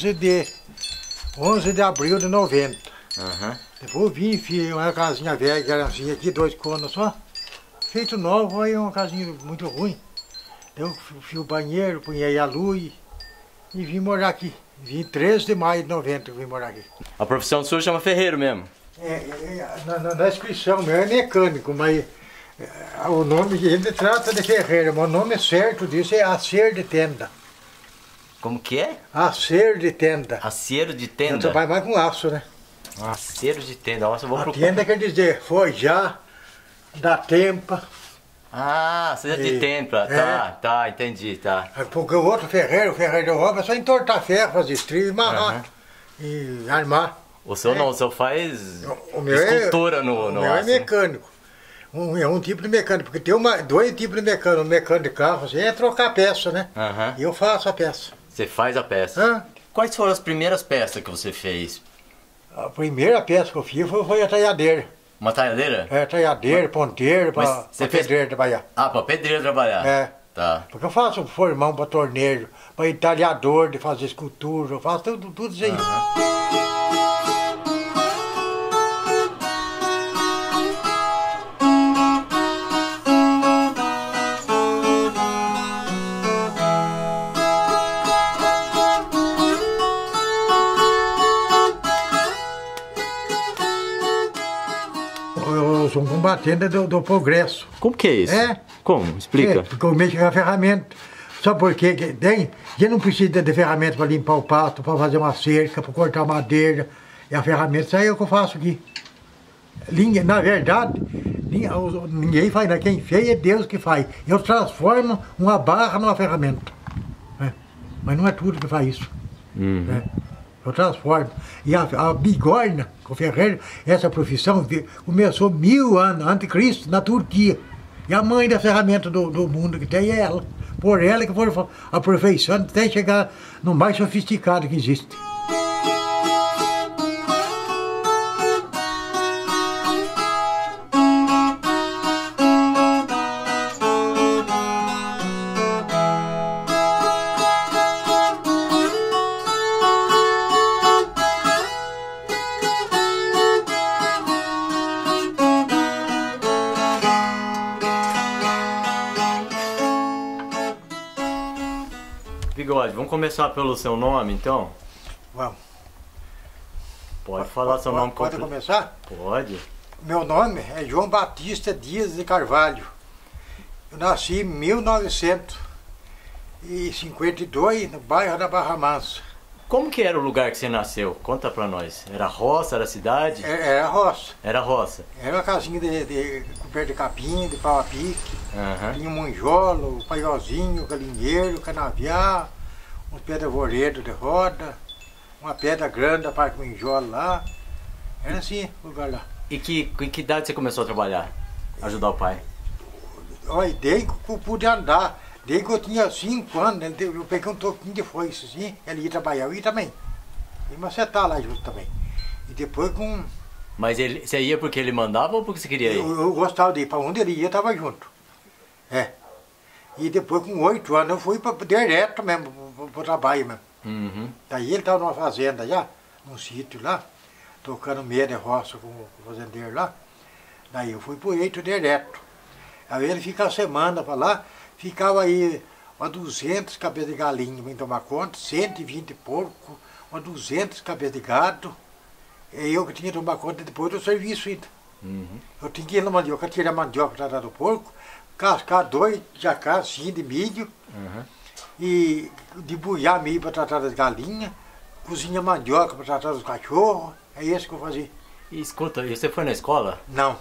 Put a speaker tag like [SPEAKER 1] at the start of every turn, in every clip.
[SPEAKER 1] dia, dia 11 de 11 de abril de 90.
[SPEAKER 2] Aham.
[SPEAKER 1] Depois vim, fiz uma casinha velha, que era assim, aqui, dois conos só. Feito novo, aí uma casinha muito ruim. Eu fiz o banheiro, punhei a luz e vim morar aqui. Vim 13 de maio de 90 eu vim morar aqui.
[SPEAKER 2] A profissão sua chama ferreiro mesmo.
[SPEAKER 1] É, é, na, na- na inscrição meu é mecânico, mas é, o nome ele trata de ferreiro, mas o nome certo disso é acer de tenda.
[SPEAKER 2] Como que é?
[SPEAKER 1] Acer de tenda.
[SPEAKER 2] Aceiro de
[SPEAKER 1] Eu
[SPEAKER 2] tenda.
[SPEAKER 1] trabalho mais com aço, né?
[SPEAKER 2] Aceiro de tenda. Nossa, vou
[SPEAKER 1] A tenda quer dizer forjar, dar tempa.
[SPEAKER 2] Ah, seja de
[SPEAKER 1] E-
[SPEAKER 2] tenda.
[SPEAKER 1] é.
[SPEAKER 2] Tá, tá, entendi, tá.
[SPEAKER 1] Porque o outro ferreiro, o ferreiro de obra, é só entortar ferro, fazer estribo, amarrar
[SPEAKER 2] Aham.
[SPEAKER 1] e armar.
[SPEAKER 2] O seu
[SPEAKER 1] É.
[SPEAKER 2] não, o seu faz
[SPEAKER 1] O meu é-
[SPEAKER 2] escultura no,
[SPEAKER 1] O
[SPEAKER 2] no
[SPEAKER 1] meu é
[SPEAKER 2] aço, né?
[SPEAKER 1] mecânico. Um, é um tipo de mecânico, porque tem uma, dois tipos de mecânico. Um mecânico de carro, assim, é trocar a peça, né?
[SPEAKER 2] Aham.
[SPEAKER 1] E eu faço a peça.
[SPEAKER 2] Você faz a peça.
[SPEAKER 1] Hã?
[SPEAKER 2] Quais foram as primeiras peças que você fez?
[SPEAKER 1] A primeira peça que eu fiz foi, foi a talhadeira.
[SPEAKER 2] Uma talhadeira?
[SPEAKER 1] É, talhadeira, ponteiro,
[SPEAKER 2] Mas
[SPEAKER 1] para
[SPEAKER 2] você fez-
[SPEAKER 1] pedreiro trabalhar.
[SPEAKER 2] Ah, pra pedreiro trabalhar.
[SPEAKER 1] É.
[SPEAKER 2] Tá.
[SPEAKER 1] Porque eu faço formão para torneiro, para entalhador de fazer escultura, eu faço tudo, tudo isso aí. Eu sou um combatente do, do progresso.
[SPEAKER 2] Como que é isso?
[SPEAKER 1] É.
[SPEAKER 2] Como? Explica.
[SPEAKER 1] É, porque eu mexo com a ferramenta. Só porque que tem, que não precisa de ferramenta para limpar o pasto, para fazer uma cerca, para cortar madeira. E a ferramenta, isso aí é o que eu faço aqui. Na verdade, ninguém faz, né? quem fez é Deus que faz. Eu transformo uma barra numa ferramenta. né? Mas não é tudo que faz isso.
[SPEAKER 2] Uhum.
[SPEAKER 1] né? Eu transformo. E a, a bigorna, o ferreiro, essa profissão começou mil anos antes de Cristo, na Turquia. E a mãe da ferramenta do, do mundo que tem é ela. Por ela que foram aperfeiçoando até chegar no mais sofisticado que existe.
[SPEAKER 2] Vamos começar pelo seu nome então?
[SPEAKER 1] Vamos.
[SPEAKER 2] Pode falar seu nome
[SPEAKER 1] Pode
[SPEAKER 2] completo.
[SPEAKER 1] começar?
[SPEAKER 2] Pode.
[SPEAKER 1] Meu nome é João Batista Dias de Carvalho. Eu nasci em 1952, no bairro da Barra Mansa.
[SPEAKER 2] Como que era o lugar que você nasceu? Conta pra nós. Era roça, era cidade?
[SPEAKER 1] Era era roça.
[SPEAKER 2] Era roça.
[SPEAKER 1] Era uma casinha de, de coberta de capim, de pau a pique.
[SPEAKER 2] Aham.
[SPEAKER 1] Tinha um monjolo, um paiolzinho, galinheiro, canavial, uns pedra-voredo de roda, uma pedra grande parte do monjolo lá. Era assim o lugar lá.
[SPEAKER 2] E que, em que idade você começou a trabalhar? Ajudar o pai?
[SPEAKER 1] Olha, desde que eu pude andar, desde que eu tinha cinco anos, ele teve- eu peguei um toquinho de foice assim, ele ia trabalhar, eu ia também. E macetar lá junto também. E depois com.
[SPEAKER 2] Mas ele, você ia porque ele mandava ou porque você queria ir?
[SPEAKER 1] Eu, eu gostava de ir, para onde ele ia, estava junto. É. E depois com oito anos eu fui pra, direto mesmo, para o trabalho mesmo.
[SPEAKER 2] Uhum.
[SPEAKER 1] Daí ele estava numa fazenda já, num sítio lá, tocando meia de roça com, o fazendeiro lá. Daí eu fui pro eito direto. Aí ele fica a semana para lá, ficava aí uma 200 cabeças de galinha para tomar conta, 120 porco, uma 200 cabeças de gado. E eu que tinha que tomar conta depois do serviço ainda.
[SPEAKER 2] Uhum.
[SPEAKER 1] Eu tinha que ir na mandioca, tirar a mandioca do porco, cascar dois jacás assim de milho
[SPEAKER 2] Uhum.
[SPEAKER 1] E debulhar milho para tratar das galinhas, cozinha mandioca para tratar dos cachorros. É isso que eu fazia.
[SPEAKER 2] E escuta, e você foi na escola?
[SPEAKER 1] Não.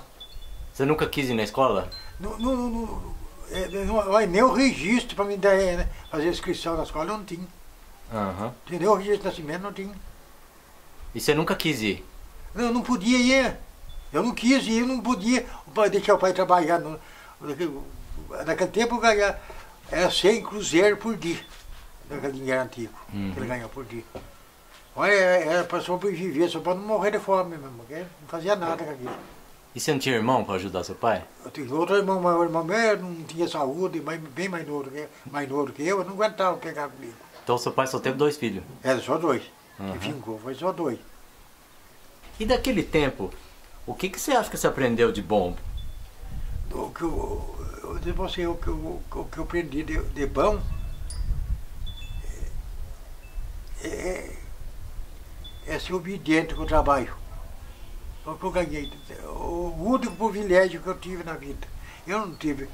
[SPEAKER 2] Você nunca quis ir na escola?
[SPEAKER 1] Não, não, não, não, é, não, nem o registro para me dar, é, né, fazer inscrição na escola eu não tinha.
[SPEAKER 2] Aham.
[SPEAKER 1] Entendeu? O registro de nascimento não tinha.
[SPEAKER 2] E você nunca quis ir?
[SPEAKER 1] Não, eu não podia ir. Eu não quis ir, eu não podia deixar o pai trabalhar. No, naquele, naquele tempo eu ganhava, era 100 cruzeiros por dia. Naquele dinheiro antigo
[SPEAKER 2] Uhum.
[SPEAKER 1] que ele ganhava por dia. Olha, era para sobreviver, só para não morrer de fome mesmo, porque não fazia nada com aquilo.
[SPEAKER 2] E você não tinha irmão pra ajudar seu pai?
[SPEAKER 1] Eu tinha outro irmão, mas o irmão meu não tinha saúde, bem mais novo, que, mais novo que eu, eu não aguentava pegar comigo.
[SPEAKER 2] Então seu pai só teve dois filhos.
[SPEAKER 1] Era só dois.
[SPEAKER 2] Uhum.
[SPEAKER 1] Que vingou, foi só dois.
[SPEAKER 2] E daquele tempo, o que, que você acha que você aprendeu de bom?
[SPEAKER 1] O que eu, pra você, o que eu, o que eu aprendi de, de bom é, é, é ser obediente com o trabalho. Foi o que eu ganhei. O único privilégio que eu tive na vida. Eu não tive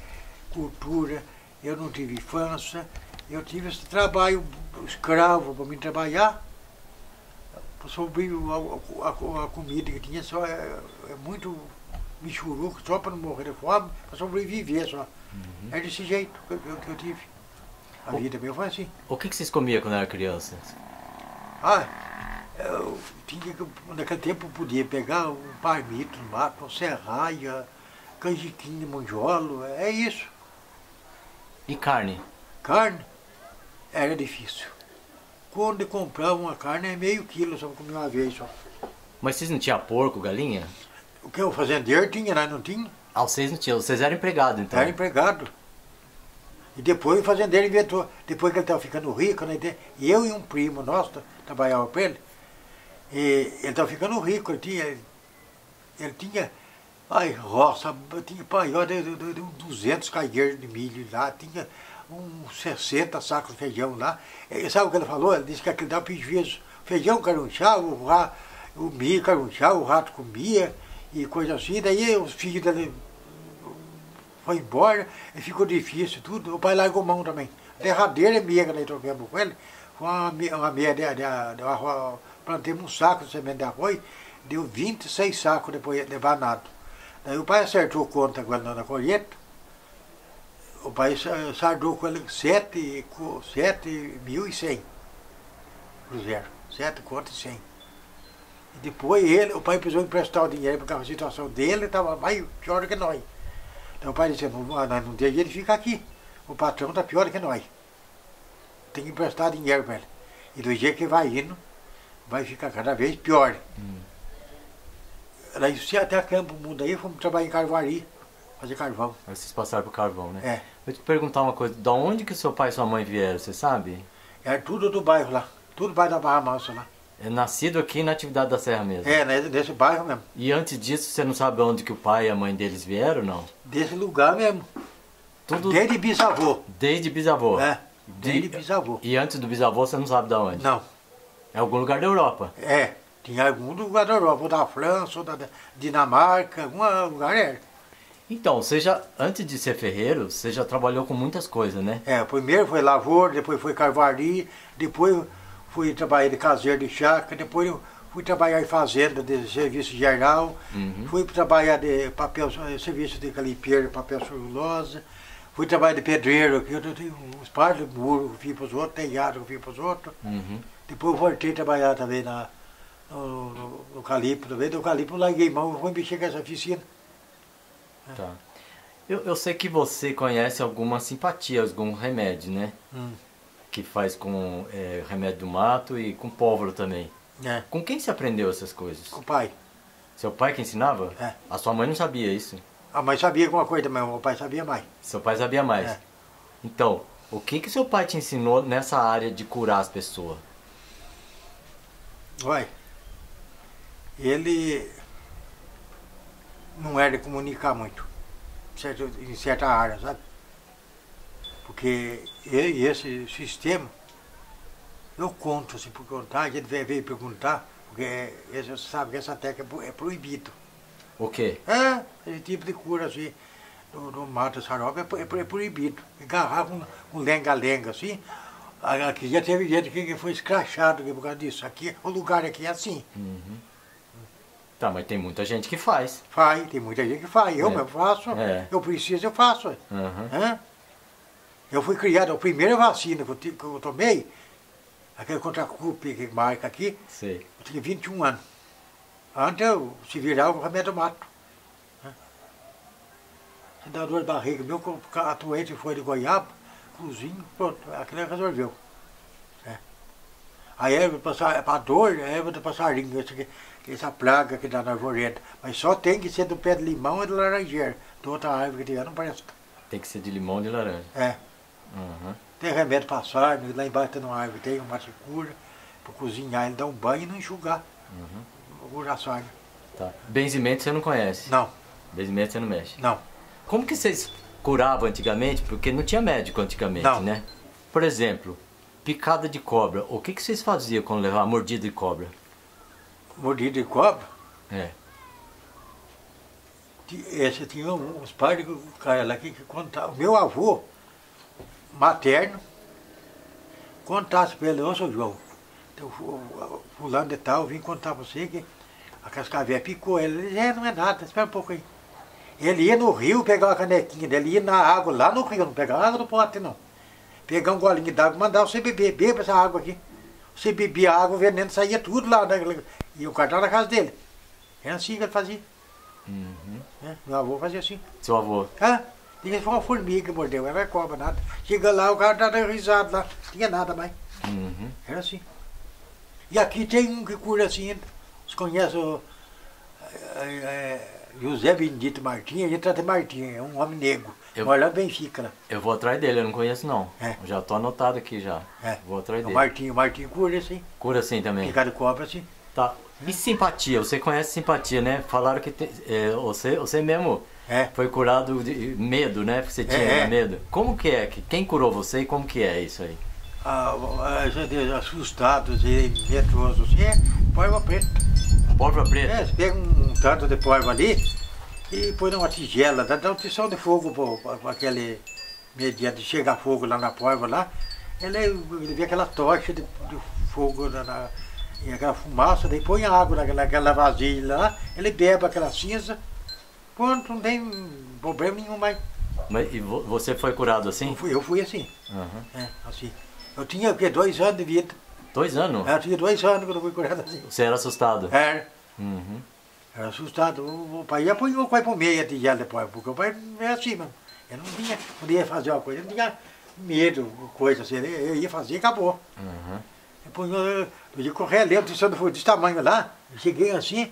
[SPEAKER 1] cultura, eu não tive infância, eu tive esse trabalho escravo para me trabalhar. Sobreviver a, a, a, comida que tinha só é, é muito michuruco, só para não morrer de fome, para sobreviver só.
[SPEAKER 2] Uhum.
[SPEAKER 1] É desse jeito que eu, que eu tive. A
[SPEAKER 2] O-
[SPEAKER 1] vida minha foi assim.
[SPEAKER 2] O que, que vocês comiam quando era criança?
[SPEAKER 1] Ah, eu tinha que, naquele tempo eu podia pegar um palmito no mato, uma serraia, canjiquinho de monjolo, é isso.
[SPEAKER 2] E carne?
[SPEAKER 1] Carne era difícil. Quando comprava uma carne é meio quilo, só comia uma vez só.
[SPEAKER 2] Mas vocês não tinham porco, galinha?
[SPEAKER 1] O que o fazendeiro tinha, nós não tinha,
[SPEAKER 2] Ah, vocês não tinham, vocês eram empregados então.
[SPEAKER 1] era empregado. E depois o fazendeiro inventou, depois que ele estava ficando rico, né, e eu e um primo nosso tra- trabalhava para ele, e ele estava ficando rico, ele tinha, ele tinha, ai, roça, tinha paió de, de, de, de uns 200 caigueiros de milho lá, tinha uns 60 sacos de feijão lá. E sabe o que ele falou? Ele disse que aquilo dava prejuízo. Feijão carunchava, o, ra, o milho carunchava, o rato comia e coisa assim. Daí os filhos dele foi embora, e ficou difícil tudo. O pai largou mão também. Derradeira meia que nós trocamos com ele, foi uma, uma meia de, de, de arroz, plantemos um saco de semente de arroz, deu 26 sacos depois de banado. Daí o pai acertou conta com ele na colheita, o pai sa- sardou com ele 7, co- sete mil e cem cruzeiro, 7 contas e 100. E depois ele, o pai precisou emprestar o dinheiro porque a situação dele estava mais pior que nós. Então o pai disse, não, nós não tem jeito de ficar aqui. O patrão está pior que nós. Tem que emprestar dinheiro para ele. E do jeito que vai indo, vai ficar cada vez pior.
[SPEAKER 2] Hum.
[SPEAKER 1] Daí até Campo Mundo aí, fomos trabalhar em Carvari, fazer carvão.
[SPEAKER 2] Aí vocês passaram pro carvão, né?
[SPEAKER 1] É.
[SPEAKER 2] Vou te perguntar uma coisa, da onde que seu pai e sua mãe vieram, você sabe?
[SPEAKER 1] Era tudo do bairro lá. Tudo bairro da Barra Mansa lá.
[SPEAKER 2] É nascido aqui na atividade da Serra mesmo.
[SPEAKER 1] É, né, desse bairro mesmo.
[SPEAKER 2] E antes disso, você não sabe onde que o pai e a mãe deles vieram, não?
[SPEAKER 1] Desse lugar mesmo.
[SPEAKER 2] Tudo
[SPEAKER 1] Desde bisavô.
[SPEAKER 2] desde bisavô.
[SPEAKER 1] É, desde bisavô.
[SPEAKER 2] E antes do bisavô, você não sabe de onde?
[SPEAKER 1] Não,
[SPEAKER 2] É algum lugar da Europa.
[SPEAKER 1] é. Tinha algum lugar da Europa, ou da França, ou da Dinamarca, algum lugar era.
[SPEAKER 2] Então, você já, antes de ser ferreiro, você já trabalhou com muitas coisas, né?
[SPEAKER 1] É, primeiro foi lavoura, depois foi carvari, depois fui trabalhar de caseiro de chácara, depois eu fui trabalhar em fazenda de serviço geral,
[SPEAKER 2] Uhum.
[SPEAKER 1] fui trabalhar de papel, eh, serviço de calipieiro, papel celulose, fui trabalhar de pedreiro, que eu tenho uns par de muro que eu fiz para os outros, telhado que eu fiz para os outros.
[SPEAKER 2] Uhum.
[SPEAKER 1] Depois eu voltei a trabalhar também na, no, no, no Calipo também, do Calipo larguei mão, fui mexer com essa oficina.
[SPEAKER 2] Tá. Eu, eu sei que você conhece algumas simpatias com remédio, né?
[SPEAKER 1] Hum,
[SPEAKER 2] Que faz com é, remédio do mato e com pólvora também.
[SPEAKER 1] é,
[SPEAKER 2] Com quem você aprendeu essas coisas?
[SPEAKER 1] com o pai.
[SPEAKER 2] Seu pai que ensinava?
[SPEAKER 1] É.
[SPEAKER 2] A sua mãe não sabia isso.
[SPEAKER 1] A mãe sabia alguma coisa, mas o pai sabia mais.
[SPEAKER 2] Seu pai sabia mais.
[SPEAKER 1] É.
[SPEAKER 2] Então, o que que seu pai te ensinou nessa área de curar as pessoas?
[SPEAKER 1] Vai. Ele não era de comunicar muito, em certa área, sabe? Porque esse sistema, eu conto, se por contar, a gente veio, veio perguntar, porque você sabe que essa técnica é é proibido.
[SPEAKER 2] O quê?
[SPEAKER 1] É, esse tipo de cura assim, do, do mato saroba é, é é proibido. Com, com lenga-lenga assim. a- Aqui já teve gente que foi escrachado por causa disso. Aqui, o lugar aqui é assim.
[SPEAKER 2] Uhum. Tá, mas tem muita gente que faz.
[SPEAKER 1] Faz, tem muita gente que faz. Eu
[SPEAKER 2] É.
[SPEAKER 1] mesmo faço.
[SPEAKER 2] É.
[SPEAKER 1] Eu preciso, eu faço.
[SPEAKER 2] Uhum.
[SPEAKER 1] Hã? Eu fui criado, a primeira vacina que eu, que eu tomei, aquele contra a CUP que marca aqui,
[SPEAKER 2] Sei.
[SPEAKER 1] eu tinha 21 anos. Antes eu se virar o remédio mato. né? Dá dor de barriga, meu co- a doente foi de goiaba, cozinho, pronto, aquilo resolveu. É. A erva para a dor, a erva do passarinho, essa, essa praga que dá na arvoreta. Mas só tem que ser do pé de limão e de laranjeira. De outra árvore que tiver não presta.
[SPEAKER 2] Tem que ser de limão e de laranja.
[SPEAKER 1] É.
[SPEAKER 2] Uhum.
[SPEAKER 1] Tem remédio para sarna, lá embaixo tem uma árvore, tem uma cura para cozinhar, ele dá um banho e não enxugar. Uhum. Curar a sarna.
[SPEAKER 2] Tá. Benzimento você não conhece?
[SPEAKER 1] Não.
[SPEAKER 2] Benzimento você não mexe?
[SPEAKER 1] Não.
[SPEAKER 2] Como que vocês curavam antigamente? Porque não tinha médico antigamente,
[SPEAKER 1] não.
[SPEAKER 2] né? Por exemplo, picada de cobra. O que, que vocês faziam quando levavam mordida de cobra?
[SPEAKER 1] Mordida de cobra?
[SPEAKER 2] É.
[SPEAKER 1] Esse tinha uns pais cara lá que, contavam. O meu avô, materno, contasse para ele, ô seu João, fulano de tal, vim contar para você que a cascavel picou ele. Ele disse, é, não é nada, espera um pouco aí. Ele ia no rio pegar uma canequinha dele, ia na água lá no rio, não pegava água do pote não. Pegar um golinho d'água e mandar você beber, beba essa água aqui. Você bebia água, o veneno saía tudo lá, né? e o cartão na casa dele. É assim que ele fazia.
[SPEAKER 2] Uhum.
[SPEAKER 1] É, meu avô fazia assim.
[SPEAKER 2] Seu avô?
[SPEAKER 1] Ah, tinha só uma formiga que mordeu, era cobra, nada. Chega lá, o cara dava risado lá, não tinha nada mais.
[SPEAKER 2] Uhum.
[SPEAKER 1] Era assim. E aqui tem um que cura assim, você conhece o é, José Benedito Martins, ele trata Martins, é um homem negro.
[SPEAKER 2] Eu-
[SPEAKER 1] Mora lá em Benfica, lá.
[SPEAKER 2] Eu vou atrás dele, eu não conheço não.
[SPEAKER 1] É.
[SPEAKER 2] Já tô anotado aqui já.
[SPEAKER 1] É.
[SPEAKER 2] Vou atrás
[SPEAKER 1] O
[SPEAKER 2] dele.
[SPEAKER 1] Martinho, o Martinho cura assim,
[SPEAKER 2] Cura assim também.
[SPEAKER 1] picado de cobra assim.
[SPEAKER 2] Tá. E simpatia? Você conhece simpatia, né? Falaram que te- é, você, você mesmo
[SPEAKER 1] É.
[SPEAKER 2] foi curado de medo, né? Porque você tinha
[SPEAKER 1] É, é.
[SPEAKER 2] medo. Como que é? Que- Quem curou você e como que é isso aí?
[SPEAKER 1] Ah, a gente assustado, medroso assim, é porva preta.
[SPEAKER 2] Pólvora preta?
[SPEAKER 1] É, você pega um tanto de porva ali e põe numa tigela, dá, dá um tição de fogo para aquele mediante chegar fogo lá na porva lá, ele, ele vê aquela tocha de, de fogo na, na- e aquela fumaça, daí põe água naquela, naquela vasilha lá, ele bebe aquela cinza, pronto, não tem problema nenhum mais.
[SPEAKER 2] Mas, e vo- você foi curado assim?
[SPEAKER 1] Eu fui, eu fui assim,
[SPEAKER 2] Aham.
[SPEAKER 1] é, assim. Eu tinha o quê? Dois anos de vida.
[SPEAKER 2] Dois anos?
[SPEAKER 1] É, Eu tinha dois anos quando eu fui curado assim.
[SPEAKER 2] Você era assustado?
[SPEAKER 1] Era.
[SPEAKER 2] Uhum.
[SPEAKER 1] Era assustado. O, o pai ia pôr o pai por meia de tigela depois, porque o pai não é assim, mano. Eu não tinha, podia fazer uma coisa, eu não tinha medo, coisa assim. Eu eu ia fazer e acabou.
[SPEAKER 2] Uhum.
[SPEAKER 1] Eu, punha, eu ia correr ali, o tição de fogo desse tamanho lá, eu cheguei assim,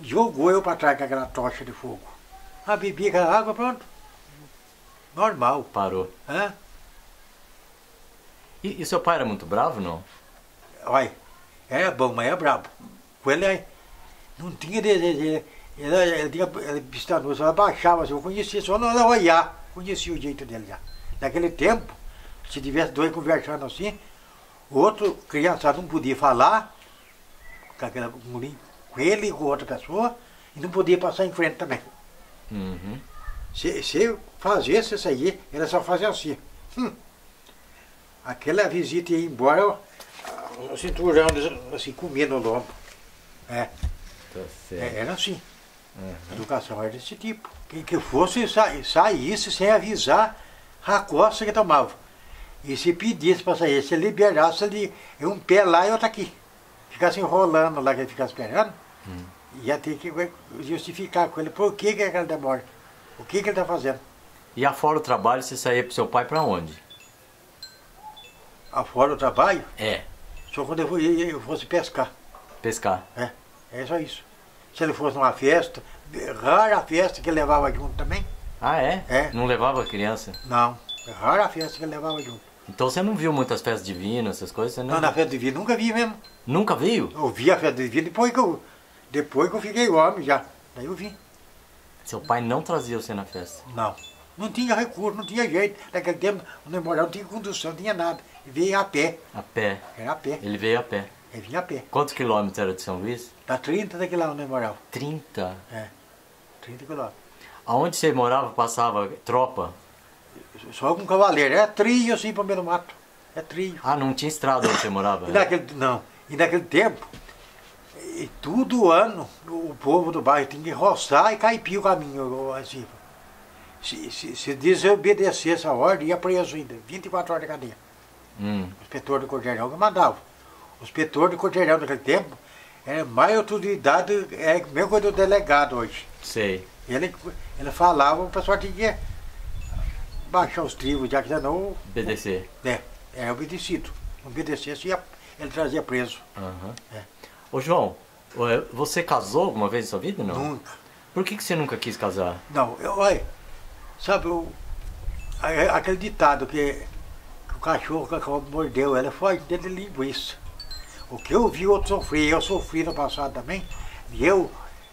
[SPEAKER 1] jogou eu para trás com aquela tocha de fogo. Ah, bebi aquela água, pronto. Normal.
[SPEAKER 2] Parou.
[SPEAKER 1] Hã?
[SPEAKER 2] E, e seu pai era muito bravo, não?
[SPEAKER 1] Olha, era bom, mas era brabo. Com ele aí, não tinha desejo. Ele, ele, ele tinha ele pistanoso, ela baixava assim, eu conhecia só no olhar, conhecia o jeito dele já. Naquele tempo, se tivesse dois conversando assim, o outro criançado não podia falar com, aquela, com ele e com outra pessoa, e não podia passar em frente também.
[SPEAKER 2] Uhum.
[SPEAKER 1] Se, se fazesse isso aí, era só fazer assim. Hum. Aquela visita ia embora, o- o cinturão assim, comia no lombo. É,
[SPEAKER 2] Tá
[SPEAKER 1] é, era assim.
[SPEAKER 2] Uhum.
[SPEAKER 1] A educação era desse tipo. Que, que fosse sa, saísse sem avisar a costa que tomava. E se pedisse para sair, se liberasse ali, um pé lá e outro aqui. Ficasse enrolando lá que ele ficasse esperando, ia ter que justificar com ele por que, que aquela demora. O que, que ele está fazendo.
[SPEAKER 2] E afora o trabalho, você saía pro seu pai pra onde?
[SPEAKER 1] Afora o trabalho,
[SPEAKER 2] É,
[SPEAKER 1] só quando eu, fui- eu fosse pescar.
[SPEAKER 2] pescar.
[SPEAKER 1] É, é só isso. Se ele fosse numa festa, rara a festa que ele levava junto também.
[SPEAKER 2] Ah, é?
[SPEAKER 1] É.
[SPEAKER 2] Não levava a criança?
[SPEAKER 1] Não, rara festa que ele levava junto.
[SPEAKER 2] Então você não viu muitas festas divinas, essas coisas? Você não...
[SPEAKER 1] Não, na festa de vida nunca vi mesmo.
[SPEAKER 2] Nunca viu?
[SPEAKER 1] Eu vi a festa de vida depois que eu, depois que eu fiquei homem já. Daí eu vi.
[SPEAKER 2] Seu pai não trazia você na festa.
[SPEAKER 1] Não. Não tinha recurso, não tinha jeito. Naquele tempo o namorado não tinha condução, não tinha nada. Ele veio a pé.
[SPEAKER 2] A pé.
[SPEAKER 1] Era a pé.
[SPEAKER 2] Ele veio a pé.
[SPEAKER 1] Ele vinha a pé.
[SPEAKER 2] Quantos quilômetros era de São Luís?
[SPEAKER 1] Dá 30 daqui lá no memorial.
[SPEAKER 2] 30.
[SPEAKER 1] É. 30 quilômetros.
[SPEAKER 2] Aonde você morava passava tropa?
[SPEAKER 1] Só com cavaleiro. É trio assim para meio do mato. É trio.
[SPEAKER 2] Ah, não tinha estrada onde você morava?
[SPEAKER 1] E naquele, não. E naquele tempo, e todo ano, o povo do bairro tinha que roçar e caipir o caminho. Assim. Se, se, se desobedecer essa ordem, ia preso ainda. 24 horas de cadeia.
[SPEAKER 2] Hum,
[SPEAKER 1] O inspetor do Cordeirão que mandava. O inspetor do Cordeirão naquele tempo era mais autoridade, é a mesma coisa do delegado hoje.
[SPEAKER 2] sei.
[SPEAKER 1] Ele, ele falava, o pessoal tinha que baixar os tribos, já que senão
[SPEAKER 2] Obedecer.
[SPEAKER 1] é, é obedecido. Não obedecesse, ia, ele trazia preso.
[SPEAKER 2] Aham.
[SPEAKER 1] É.
[SPEAKER 2] Ô João, você casou alguma vez na sua vida não?
[SPEAKER 1] Nunca.
[SPEAKER 2] Por que, que você nunca quis casar?
[SPEAKER 1] Não, eu, olha, sabe, a- aquele ditado que, o cachorro que mordeu ela foi dentro de linguiça. O que eu vi, outro sofri, eu sofri no passado também, e eu,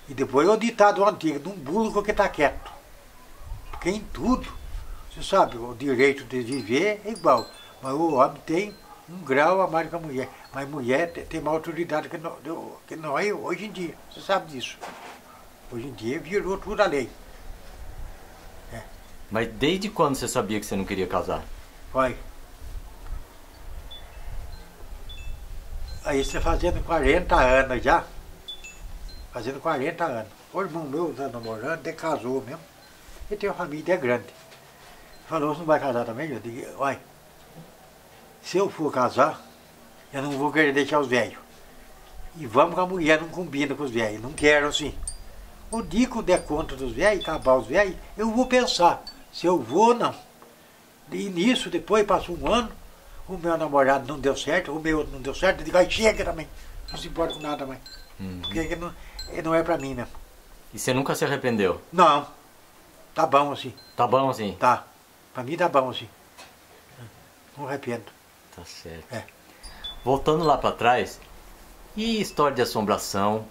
[SPEAKER 1] e depois o ditado antigo, de um burro que está quieto. Porque em tudo, você sabe, o direito de viver é igual, mas o homem tem um grau a mais que a mulher. Mas mulher tem mais autoridade que, nós, que nós hoje em dia, você sabe disso. Hoje em dia virou tudo a lei.
[SPEAKER 2] É. Mas desde quando você sabia que você não queria casar?
[SPEAKER 1] Vai. Aí você fazendo 40 anos já. Fazendo 40 anos. O irmão meu está namorando, até casou mesmo. Ele tem uma família grande. Falou, você não vai casar também? Eu digo, vai. Se eu for casar, eu não vou querer deixar os velhos. E vamos com a mulher, não combina com os velhos. Não quero assim. O dia que eu der conta dos velhos, acabar os velhos, eu vou pensar se eu vou ou não. E nisso, depois passou um ano, o meu namorado não deu certo, o meu não deu certo, eu digo, aí chega também. Não se importa com nada mais. Uhum. Porque ele não, ele não é pra mim mesmo.
[SPEAKER 2] E você nunca se arrependeu?
[SPEAKER 1] Não. Tá bom assim.
[SPEAKER 2] Tá bom assim?
[SPEAKER 1] Tá. Pra mim tá bom assim. Não arrependo.
[SPEAKER 2] Tá certo. É. Voltando lá para trás, e história de assombração?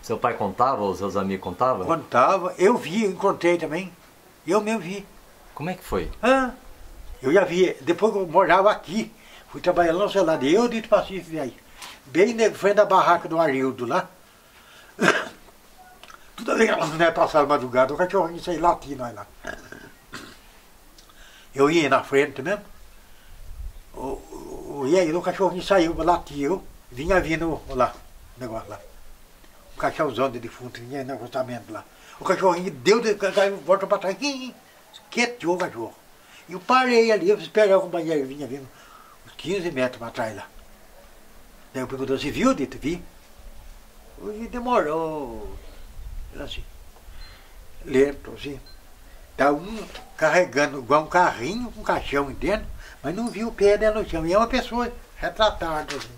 [SPEAKER 2] Seu pai contava, ou seus amigos contavam?
[SPEAKER 1] Contava, eu vi, encontrei também. Eu mesmo vi.
[SPEAKER 2] Como é que foi?
[SPEAKER 1] Ah, eu já vi. Depois que eu morava aqui, fui trabalhar lá no celular de eu de Pacífico aí. Bem na frente da barraca do Arildo lá. Toda vez que ela não passava madrugada, o cachorrinho saía latindo lá. Eu ia na frente mesmo. O, o, e aí o cachorrinho saiu, latiu, vinha vindo lá, o negócio lá. Um cachorrozão de defunto, vinha no acostamento lá. O cachorrinho deu, de, volta para trás, quietou o cachorro. E eu parei ali, eu esperei o companheiro vinha vindo uns 15 metros para trás lá. Daí eu perguntou, você viu, Dito? Vi. Hoje demorou. Assim, lento, assim. Tá um carregando igual um carrinho, um caixão dentro, mas não viu o pé dentro no chão. E é uma pessoa retratada, assim,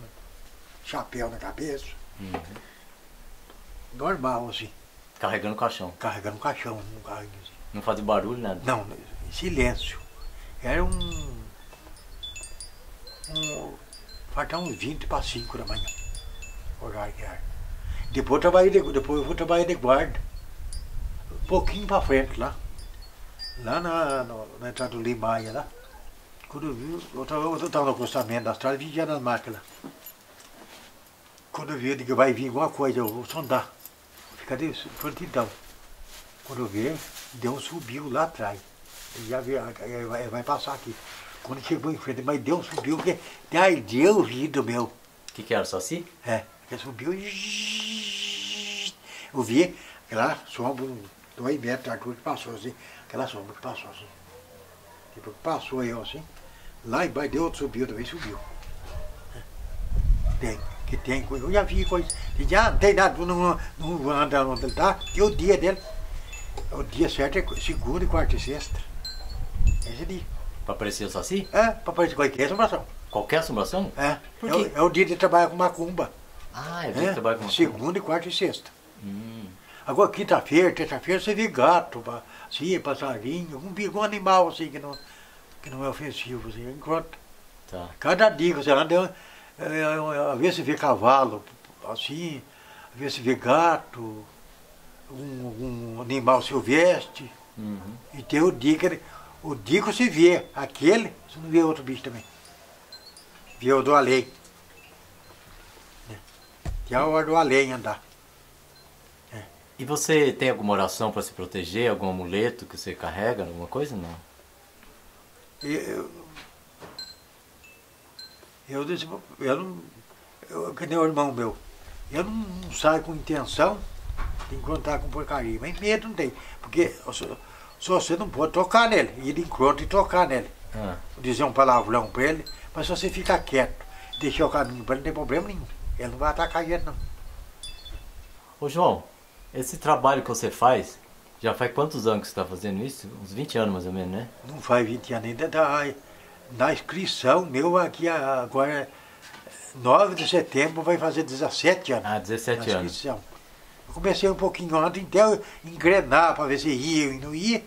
[SPEAKER 1] chapéu na cabeça. Uhum. Normal, assim.
[SPEAKER 2] Carregando o caixão.
[SPEAKER 1] Carregando o caixão, um carrinho assim.
[SPEAKER 2] Não fazia barulho, nada?
[SPEAKER 1] Não, silêncio. Era um. um faltava uns 20 para 5 da manhã. Horário que era. Depois eu trabalhei de, depois eu fui trabalhar de guarda. Um pouquinho para frente lá. Lá na, no, na entrada do Limaia lá. Quando eu vi, eu estava no acostamento da estrada, vigiando as máquinas. Quando eu vi, eu digo, vai vir alguma coisa, eu vou sondar. Fica de prontidão. Quando eu vi, deu um subiu lá atrás já viu, vai, vai passar aqui. Quando chegou em frente, mas Deus subiu, porque daí deu ouvido meu. O
[SPEAKER 2] que, que era, só assim?
[SPEAKER 1] É, ele subiu e. Eu vi aquela sombra, dois metros altura que passou assim, aquela sombra que passou assim. Tipo, passou eu assim, lá embaixo deu outro subiu, também subiu. Tem, que tem coisa. Eu já vi coisa. Já não tem nada, não, não anda onde ele está, e o dia dele. O dia certo é segunda, quarta e sexta. Esse dia.
[SPEAKER 2] Pra aparecer o Saci?
[SPEAKER 1] É, pra aparecer qualquer assombração.
[SPEAKER 2] Qualquer assombração?
[SPEAKER 1] É. É o, é o, dia de trabalhar com macumba.
[SPEAKER 2] Ah, é o dia é, de trabalhar com macumba.
[SPEAKER 1] Segunda, quarta e sexta. Hum. Agora, quinta-feira, terça-feira, você vê gato, assim, passarinho, um, um animal assim que não, que não é ofensivo, assim, encontra. Tá. Cada dia que você anda, às vezes você vê cavalo, assim, às vezes você vê gato, um, um animal silvestre. Uhum. E tem o dia que o dia que você vê aquele, você não vê outro bicho também. Vê o do além. Que é o do além andar.
[SPEAKER 2] E você tem alguma oração para se proteger? Algum amuleto que você carrega? Alguma coisa? Não.
[SPEAKER 1] Eu, eu, disse, eu não. Eu, que nem o irmão meu. Eu não, não saio com intenção de encontrar com porcaria. Mas medo não tem. Porque só você não pode tocar nele, ir de encontro e tocar nele. Ah. Dizer um palavrão para ele, mas se você ficar quieto, deixar o caminho para ele, não tem problema nenhum. Ele não vai atacar a gente, não.
[SPEAKER 2] Ô João, esse trabalho que você faz, já faz quantos anos que você está fazendo isso? Uns 20 anos mais ou menos, né?
[SPEAKER 1] Não faz 20 anos ainda. Da, na inscrição meu aqui agora, 9 de setembro, vai fazer 17 anos.
[SPEAKER 2] Ah, 17 anos.
[SPEAKER 1] Eu comecei um pouquinho antes, então engrenar para ver se ia e não ia.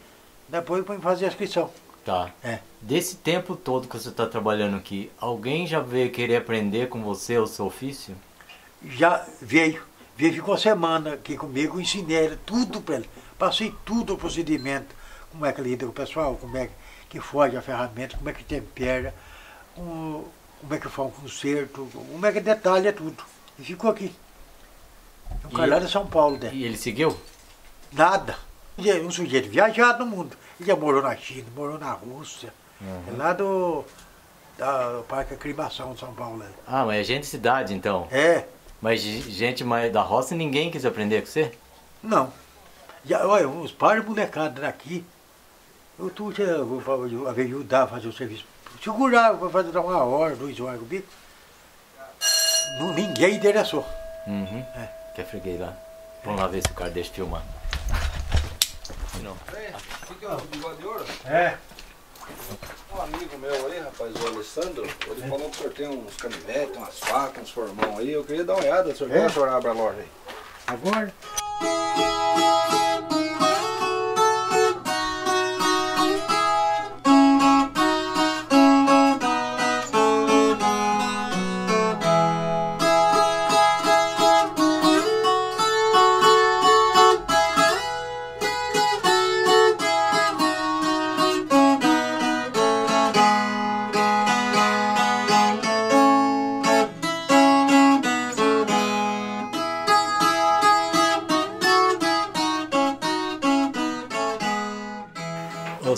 [SPEAKER 1] Depois eu fazer a inscrição.
[SPEAKER 2] Tá.
[SPEAKER 1] É.
[SPEAKER 2] Desse tempo todo que você está trabalhando aqui, alguém já veio querer aprender com você o seu ofício?
[SPEAKER 1] Já veio, veio ficou semana aqui comigo, ensinei ele tudo para ele. Passei tudo o procedimento, como é que lida com o pessoal, como é que foge a ferramenta, como é que tempera, como, como é que faz um conserto, como é que detalha tudo. E ficou aqui. Um
[SPEAKER 2] E-
[SPEAKER 1] cara lá de São Paulo, né?
[SPEAKER 2] E ele seguiu?
[SPEAKER 1] Nada. Ele é um sujeito viajado no mundo. Ele já morou na China, morou na Rússia. É lá do, da Parque Aclimação de São Paulo. né?
[SPEAKER 2] Ah, mas é gente de cidade então.
[SPEAKER 1] É,
[SPEAKER 2] Mas gente mais da roça ninguém quis aprender com você?
[SPEAKER 1] não. Já, olha, uns par de molecadas daqui. Eu tu já eu- a fazer o serviço. Segurar, para fazer dar uma hora, duas horas comigo. Não, ninguém interessou.
[SPEAKER 2] Uhum.
[SPEAKER 1] É.
[SPEAKER 2] Quer freguei lá. Vamos lá ver se o cara deixa filmar. Não.
[SPEAKER 3] O que é o bigode de ouro?
[SPEAKER 1] É.
[SPEAKER 3] Um amigo meu aí, rapaz, o Alessandro, ele falou que o senhor tem uns canivetes, umas facas, uns formão aí. Eu queria dar uma olhada, o senhor
[SPEAKER 1] É?
[SPEAKER 3] quer o senhor abre a loja aí?
[SPEAKER 1] Agora.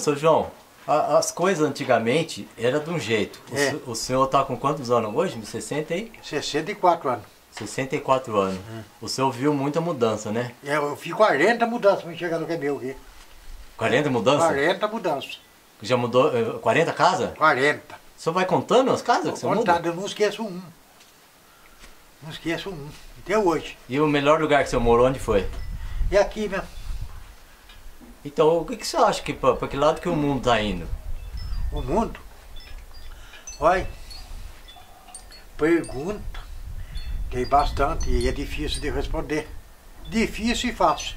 [SPEAKER 2] Seu João, a- as coisas antigamente era de um jeito. O,
[SPEAKER 1] É.
[SPEAKER 2] o senhor tá com quantos anos hoje? 60 e
[SPEAKER 1] 64 anos.
[SPEAKER 2] 64 anos. O senhor viu muita mudança, né?
[SPEAKER 1] É, Eu fiz 40 mudanças para chegar no que é meu aqui.
[SPEAKER 2] 40 mudanças?
[SPEAKER 1] 40 mudanças.
[SPEAKER 2] Já mudou eh, 40 casas?
[SPEAKER 1] 40.
[SPEAKER 2] O senhor vai contando as casas que você muda?
[SPEAKER 1] Contado, eu não esqueço um. Não esqueço um. Até hoje.
[SPEAKER 2] E o melhor lugar que você morou, onde foi?
[SPEAKER 1] E aqui mesmo.
[SPEAKER 2] Então, o que, que você acha que para que lado que o mundo tá indo?
[SPEAKER 1] O mundo. Olha. Pergunta. Tem bastante e é difícil de responder. Difícil e fácil.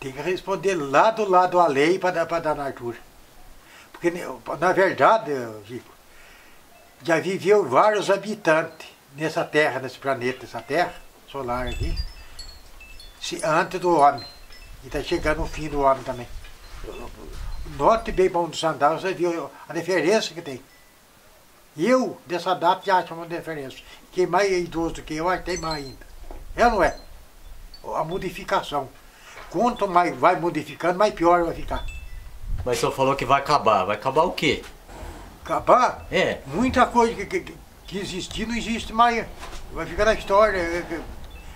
[SPEAKER 1] Tem que responder lá do lado a lei para dar, dar na altura. Porque, ne- na verdade, já viveu vários habitantes nessa terra, nesse planeta, essa terra solar aqui, antes do homem. E está chegando o fim do homem também. Note bem para onde andar, você viu a diferença que tem. Eu, dessa data, já acho uma diferença. Quem mais é idoso do que eu, tem mais ainda. É ou não é? A modificação. Quanto mais vai modificando, mais pior vai ficar.
[SPEAKER 2] Mas o senhor falou que vai acabar. Vai acabar o quê?
[SPEAKER 1] Acabar,
[SPEAKER 2] É.
[SPEAKER 1] muita coisa que, que, que existia não existe mais. Vai ficar na história.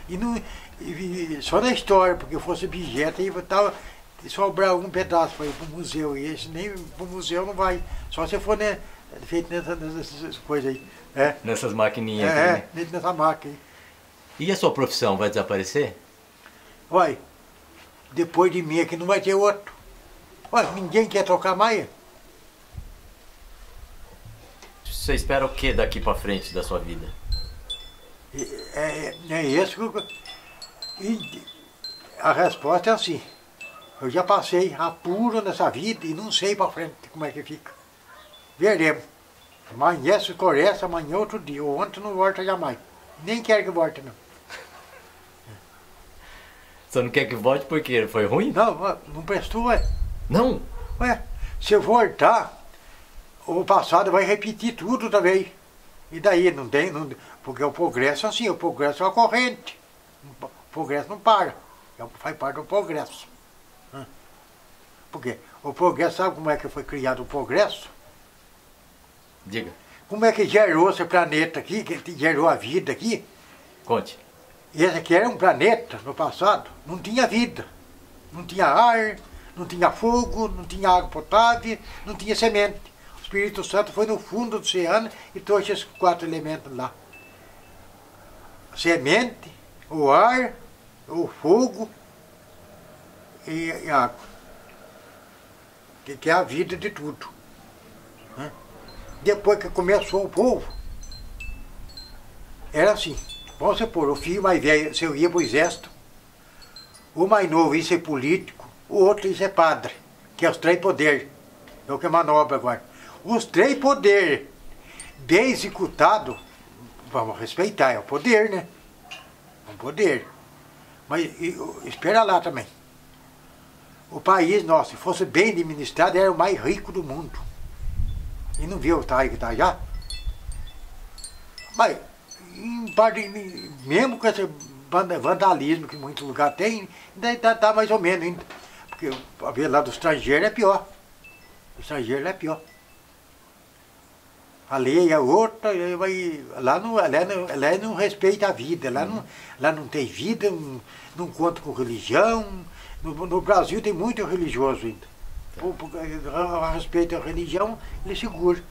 [SPEAKER 1] E, não, e- só na história, porque fosse objeto, aí tava, sobrar um pedaço para ir para o museu. E esse nem para o museu não vai. Só se for né, feito nessa- nessas coisas aí. É,
[SPEAKER 2] Nessas maquininhas aqui,
[SPEAKER 1] é,
[SPEAKER 2] né?
[SPEAKER 1] é nessa máquina.
[SPEAKER 2] E a sua profissão vai desaparecer?
[SPEAKER 1] Olha, depois de mim aqui não vai ter outro. Olha, ninguém quer trocar mais.
[SPEAKER 2] Você espera o que daqui pra frente da sua vida?
[SPEAKER 1] É, é, é isso que eu, e a resposta é assim. Eu já passei apuro nessa vida e não sei para frente como é que fica. Veremos. Amanhã se escurece, amanhã outro dia. Ou ontem não volta jamais. Nem quero que volte, não.
[SPEAKER 2] Você não quer que volte porque foi ruim?
[SPEAKER 1] Não, não prestou, ué.
[SPEAKER 2] Não.
[SPEAKER 1] Ué, se voltar, o passado vai repetir tudo também. E daí não tem, não, porque o progresso é assim, o progresso é uma corrente. O progresso não para. É Faz parte do progresso. Por quê? O progresso, sabe como é que foi criado o progresso?
[SPEAKER 2] Diga.
[SPEAKER 1] Como é que gerou esse planeta aqui, que gerou a vida aqui?
[SPEAKER 2] Conte.
[SPEAKER 1] Esse aqui era um planeta no passado, não tinha vida. Não tinha ar, não tinha fogo, não tinha água potável, não tinha semente. O Espírito Santo foi no fundo do oceano e trouxe esses quatro elementos lá. Semente, o ar, o fogo e, a água. Que, é a vida de tudo. né? Depois que começou o povo, era assim. Vamos supor, o filho mais velho, se eu ia para o exército, o mais novo ia ser político, o outro diz é padre, que é os três poderes. É o que é manobra agora. Os três poderes bem executados, vamos respeitar, é o poder, né? É um poder. Mas e, espera lá também. O país nosso, se fosse bem administrado, era o mais rico do mundo. E não viu o tamanho que está já? Mas, parte, mesmo com esse vandalismo que muito lugar tem, ainda está tá mais ou menos. Porque a ver lá do estrangeiro é pior. O estrangeiro é pior. A lei é outra, vai, lá, não, lá, não, lá não respeita a vida, lá, não, lá não tem vida, não, não conta com religião. No, no Brasil tem muito religioso ainda. Por, por, a respeito da religião, ele segura.